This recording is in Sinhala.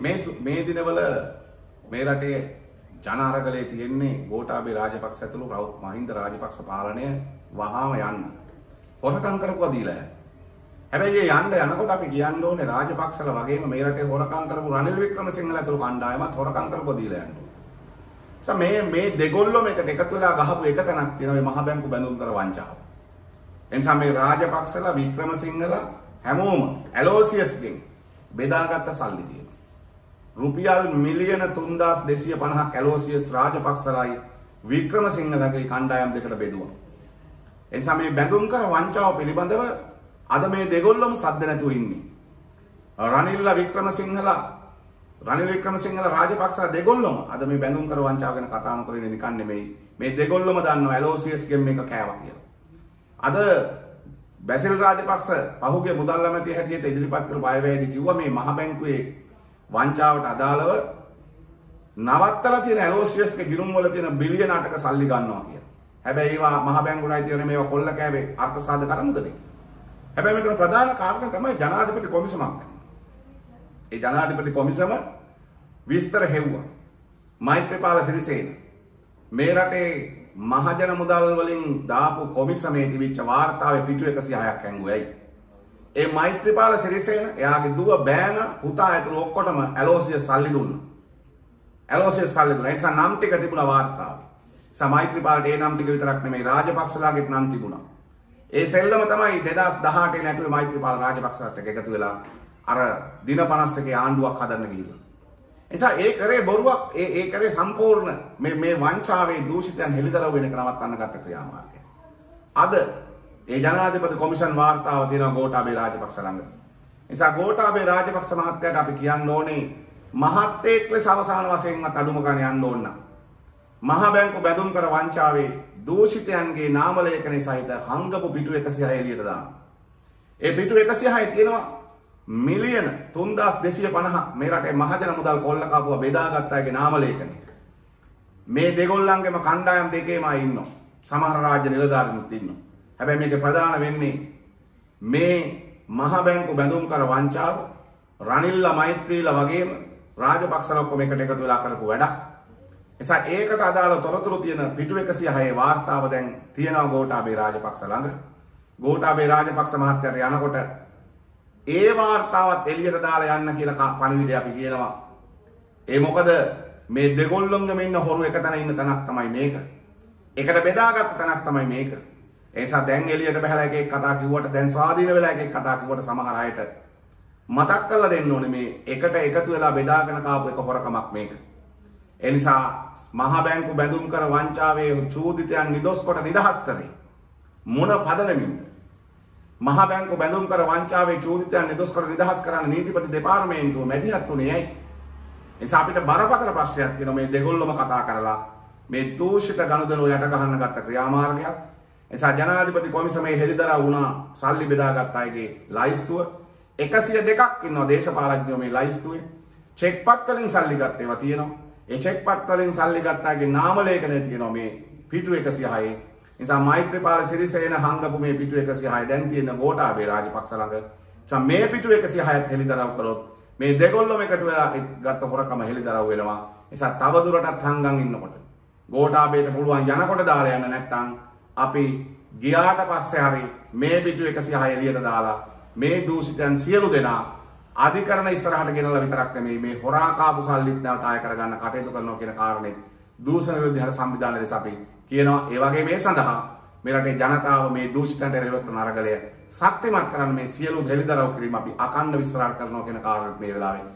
මේ සු- මේ දිනවල මේ රටේ ජන අරගලයේ තියෙන්නේ ගෝඨාභය රාජපක්ෂ ඇතුළු රව්- මහින්ද රාජපක්ෂ පාලනය වහාම යන්න. හොරකම් කරපුවා දීලා යන්න. හැබැයි ඒ යන්න යනකොට අපි කියන්න ඕනේ රාජපක්ෂල වගේම මේ රටේ හොරකම් කරපු රනිල් වික්‍රමසිංහල ඇතුළු කණ්ඩායමත් හොරකම් කරපුවා දීලා යන්න. ඕනේ. මේ මේ දෙගොල්ලොම එකට එකතු වෙලා ගහපු එක තැනක් තියෙනවා මේ මහ බැංකු බැඳුම් කර වංචාව. එනිසා මේ රාජපක්ෂලා වික්‍රමසිංහලා හැමෝම ඇලෝසියස්ගෙන් බෙදාගත්ත සල්ලි තියෙනවා. රුපියල් මිලියන 3250ක් ඇලෝසියස් රාජපක්ෂලයි වික්‍රමසිංහලගේ කණ්ඩායම් දෙකට බෙදුවා. එනිසා මේ බැඳුම් කර වංචාව පිළිබඳව අද මේ දෙගොල්ලොම සද්ද නැතුව ඉන්නේ. රනිල්ලා වික්‍රමසිංහලා රනිල් වික්‍රමසිංහල රාජපක්ෂලා දෙගොල්ලොම අද මේ බැඳුම් කර වංචාව ගැන කතා නොකරන්නේ නිකන් නෙමෙයි. මේ දෙගොල්ලොම දන්නවා ඇලෝසියස් ගෙන් මේක කෑවා කියලා. අද බැසිල් රාජපක්ෂ පහුගිය මුදල් ඇමතිය හැටියට ඉදිරිපත් කරපු අයවැයේදී කිව්වා මේ මහ බැංකුවේ වංචාවට අදාළව නවත්තලා තියෙන ඇලෝසියස්ගේ ගිණුම් වල තියෙන බිලියන 8ක සල්ලි ගන්නවා කියලා. හැබැයි ඒවා මහ බැංකුවයි තියෙන මේවා කොල්ල කෑවේ අර්ථ සාධක අරමුදනේ. හැබැයි මෙතන ප්‍රධාන කාරණා තමයි ජනාධිපති කොමිසමක්. ඒ ජනාධිපති කොමිසම විස්තර හෙව්වා. මෛත්‍රීපාල සිරිසේන මේ රටේ මහජන මුදල් වලින් දාපු කොමිසමේ තිබිච්ච වාර්තාවේ පිටු 106ක් ඇංගුවයි. ඒ මෛත්‍රීපාල සිරිසේන එයාගේ දුව බෑන පුතා ඇතුළු ඔක්කොටම ඇලෝසියස් සල්ලි දුන්නා. ඇලෝසියස් සල්ලි දුන්නා. ඒ නිසා නම් ටික තිබුණා වාර්තාවේ. සමෛත්‍රීපාලට ඒ නම් ටික විතරක් නෙමෙයි රාජපක්ෂලාගෙත් නම් තිබුණා. ඒ සෙල්ලම තමයි 2018 නැටුවේ මෛත්‍රීපාල රාජපක්ෂලත් එක්ක එකතු වෙලා අර දින 51 ආණ්ඩුවක් හදන්න ගිහිල්ලා. නිසා ඒ කරේ බොරුවක් ඒ ඒ කරේ සම්පූර්ණ මේ මේ වංචාවේ දූෂිතයන් හෙළිදරව් වෙන එක නවත්තන්න ගත්ත ක්‍රියාමාර්ගය. අද ඒ ජනාධිපති කොමිෂන් වාර්තාව තියෙනවා ගෝඨාභය රාජපක්ෂ ළඟ. නිසා ගෝඨාභය රාජපක්ෂ මහත්තයාට අපි කියන්න ඕනේ මහත්තයෙක් ලෙස අවසාන වශයෙන්වත් අඩුම ගන්න යන්න ඕන නම් මහ බැංකු බැඳුම් කර වංචාවේ දූෂිතයන්ගේ නාම ලේඛනයේ සහිත හංගපු පිටු 106 එළියට දානවා. ඒ පිටු 106 තියෙනවා මිලියන 3250 මේ රටේ මහජන මුදල් කොල්ල කාපුවා බෙදාගත්ත අයගේ නාම ලේඛනය. මේ දෙගොල්ලන්ගේම කණ්ඩායම් දෙකේමයි ඉන්නවා. සමහර රාජ්‍ය නිලධාරීනුත් ඉන්නවා. හැබැයි මේකේ ප්‍රධාන වෙන්නේ මේ මහ බැංකු බැඳුම් කර වංචාව රනිල්ලා මෛත්‍රීලා වගේම රාජපක්ෂලා ඔක්කොම එකට එකතු වෙලා කරපු වැඩක්. නිසා ඒකට අදාළ තොරතුරු තියෙන පිටු 106 වාර්තාව දැන් තියෙනවා ගෝඨාභය රාජපක්ෂ ළඟ. ගෝඨාභය රාජපක්ෂ මහත්තයාට යනකොට ඒ වාර්තාවත් එළියට දාලා යන්න කියලා පණිවිඩය අපි කියනවා. ඒ මොකද මේ දෙගොල්ලොන්ගම ඉන්න හොරු එක තැන ඉන්න තැනක් තමයි මේක. එකට බෙදාගත්ත තැනක් තමයි මේක. ඒ නිසා දැන් එළියට බහලා එකෙක් කතා කිව්වට දැන් ස්වාධීන වෙලා එකෙක් කතා කිව්වට සමහර අයට මතක් කරලා දෙන්න ඕනේ මේ එකට එකතු වෙලා බෙදාගෙන කාපු එක හොරකමක් මේක. ඒ නිසා මහා බැංකු බැඳුම් කර වංචාවේ චූදිතයන් නිදොස් කොට නිදහස් කරේ මොන පදනමින්ද? මහා බැංකු බැඳුම් කර වංචාවේ චූදිතයන් නිදොස් කොට නිදහස් කරන්න නීතිපති දෙපාර්තමේන්තුව මැදිහත් වුණේ ඇයි? නිසා අපිට බරපතල ප්‍රශ්නයක් තියෙනවා මේ දෙගොල්ලම කතා කරලා මේ දූෂිත ගනුදෙනු යට ගහන්න ගත්ත ක්‍රියාමාර්ගයක්. නිසා ජනාධිපති කොමිසමේ හෙළිදරව් වුණා සල්ලි බෙදාගත් අයගේ ලයිස්තුව 102ක් ඉන්නවා දේශපාලඥයෝ මේ ලයිස්තුවේ. චෙක්පත් වලින් සල්ලි ගත්ත ඒවා තියෙනවා. ඒ චෙක්පත් වලින් සල්ලි ගත්ත අයගේ නාම ලේඛනය තියෙනවා මේ පිටු 106. නිසා මෛත්‍රීපාල සිරිසේන හංගපු මේ පිටු 106 දැන් තියෙන ගෝඨාභය රාජපක්ෂ ළඟ. නිසා මේ පිටු 106ත් හෙළිදරව් කරොත් මේ දෙගොල්ලොම එකට වෙලා ගත්ත හොරකම හෙළිදරව් වෙනවා. නිසා තව දුරටත් හංගන් ඉන්නකොට ගෝඨාභයට පුළුවන් යනකොට දාලා යන්න නැත්නම් අපි ගියාට පස්සේ හරි මේ පිටු 106 එළියට දාලා මේ දූෂිතයන් සියලු දෙනා අධිකරණ ඉස්සරහට ගෙනලා විතරක් නෙමෙයි මේ හොරා කාපු සල්ලිත් නැවත ආය කරගන්න කටයුතු කරනවා කියන කාරණේ දූෂණ විරුද්ධ හර සංවිධානය ලෙස අපි කියනවා. ඒ වගේ මේ සඳහා මේ රටේ ජනතාව මේ දූෂිතයන්ට එරෙහිව කරන අරගලය ශක්තිමත් කරන්න මේ සියලු හෙළිදරව් කිරීම අපි අකණ්ඩ විස්තර කරනවා කියන කාරණේත් මේ වෙලාවේ.